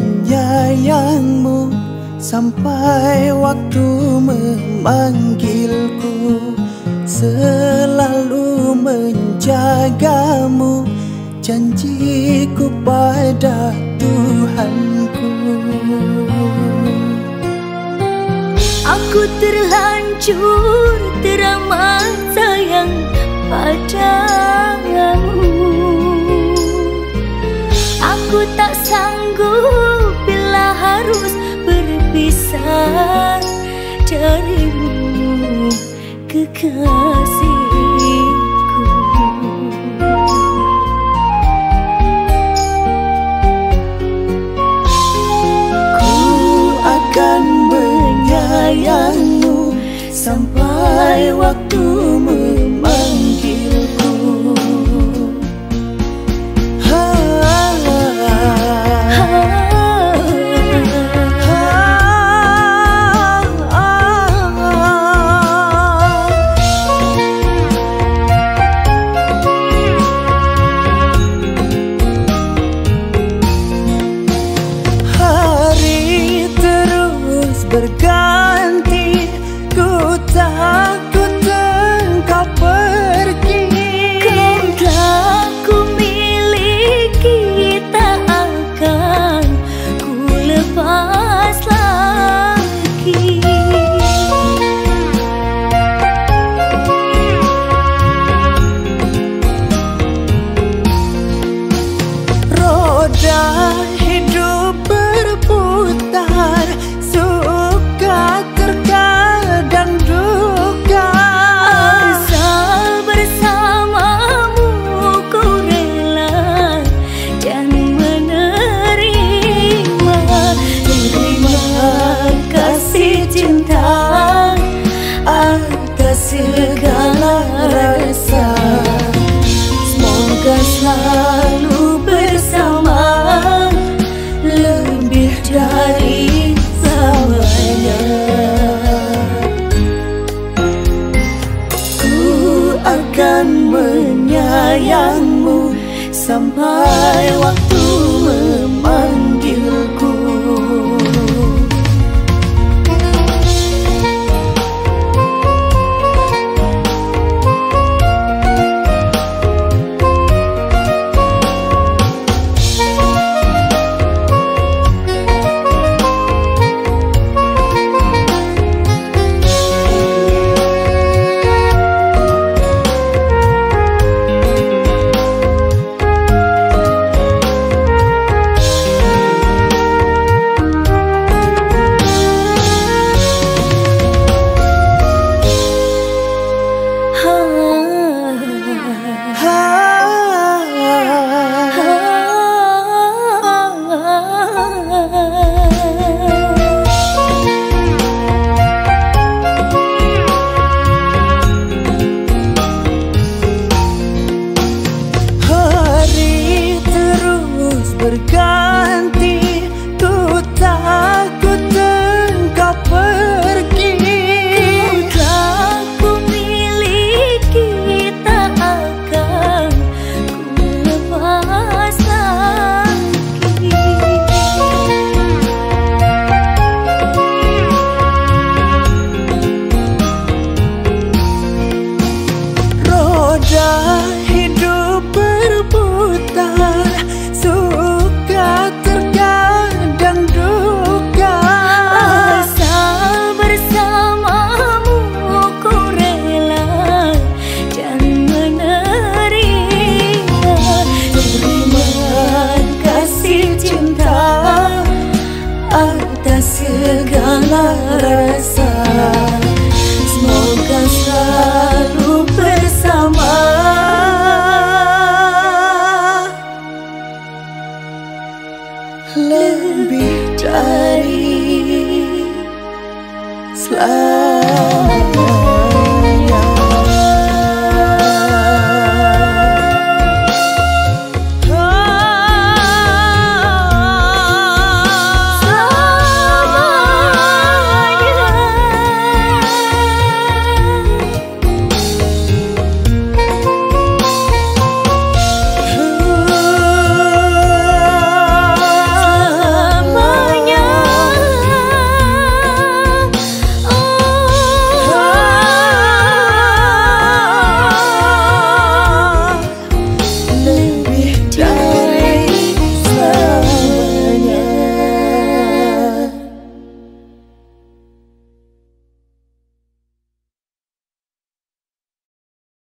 penyayangmu Sampai waktu memanggilku. Selalu menjagamu Janjiku pada Tuhanku. Aku terhancur teramat sayang padamu. Aku tak darimu kekasihku Ku akan menyayangimu sampai waktu segala rasa. Semoga selalu